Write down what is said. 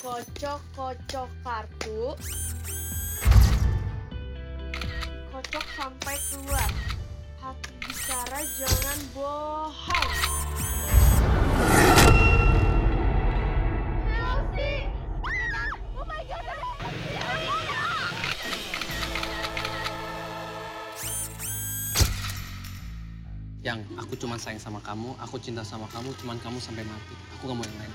kocok-kocok kartu. Kocok sampai keluar. Hati bicara jangan bohong. Oh my god! Yang aku cuma sayang sama kamu, aku cinta sama kamu, cuman kamu sampai mati. Aku gak mau yang lain.